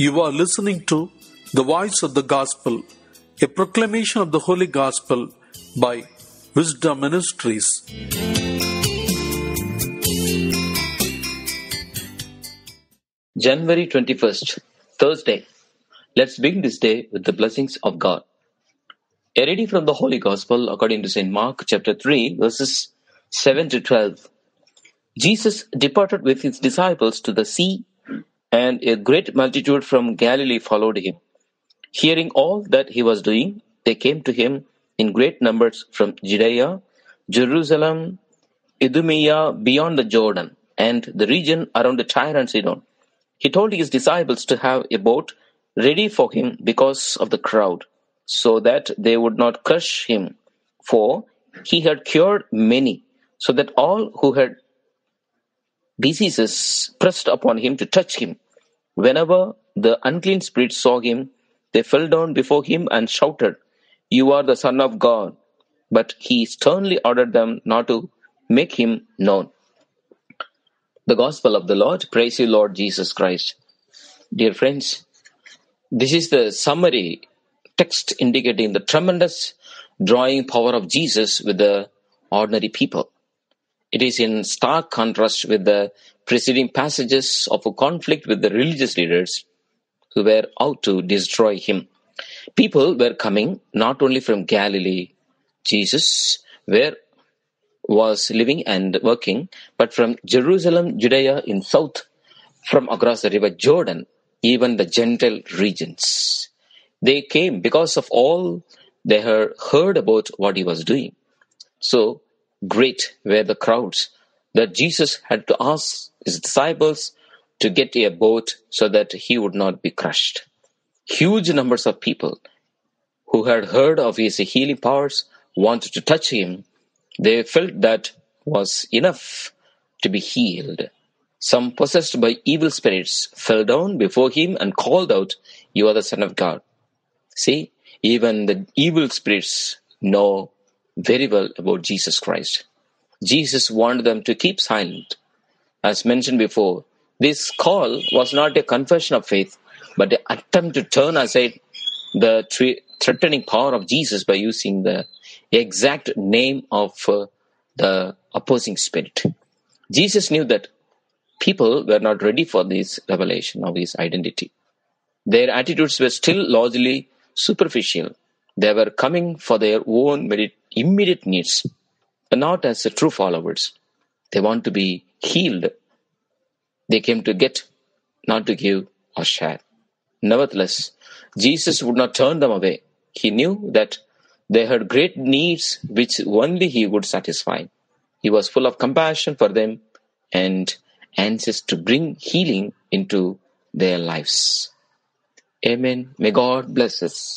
You are listening to The Voice of the Gospel, a proclamation of the Holy Gospel by Wisdom Ministries. January 21st, Thursday. Let's begin this day with the blessings of God. A reading from the Holy Gospel according to St. Mark chapter 3, verses 7 to 12. Jesus departed with his disciples to the sea, and a great multitude from Galilee followed him. Hearing all that he was doing, they came to him in great numbers from Judea, Jerusalem, Idumea beyond the Jordan, and the region around the Tyre and Sidon. He told his disciples to have a boat ready for him because of the crowd, so that they would not crush him, for he had cured many, so that all who had diseases pressed upon him to touch him. Whenever the unclean spirits saw him, they fell down before him and shouted, You are the Son of God. But he sternly ordered them not to make him known. The Gospel of the Lord. Praise you, Lord Jesus Christ. Dear friends, this is the summary text indicating the tremendous drawing power of Jesus with the ordinary people. It is in stark contrast with the preceding passages of a conflict with the religious leaders who were out to destroy him. People were coming not only from Galilee, Jesus, where was living and working, but from Jerusalem, Judea in south, from across the river Jordan, even the Gentile regions. They came because of all they heard about what he was doing. So great were the crowds that Jesus had to ask his disciples to get a boat so that he would not be crushed. Huge numbers of people who had heard of his healing powers wanted to touch him. They felt that was enough to be healed. Some possessed by evil spirits fell down before him and called out, You are the Son of God. See, even the evil spirits know very well about Jesus Christ. Jesus warned them to keep silent. As mentioned before, this call was not a confession of faith, but an attempt to turn aside the tre- threatening power of Jesus by using the exact name of uh, the opposing spirit. Jesus knew that people were not ready for this revelation of his identity. Their attitudes were still largely superficial. They were coming for their own very immediate needs, not as true followers. They want to be healed. They came to get, not to give or share. Nevertheless, Jesus would not turn them away. He knew that they had great needs which only He would satisfy. He was full of compassion for them and anxious to bring healing into their lives. Amen. May God bless us.